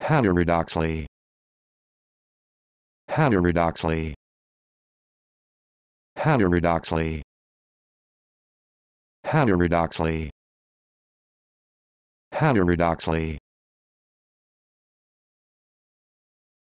Heterodoxly. Heterodoxly. Heterodoxly. Heterodoxly. Heterodoxly.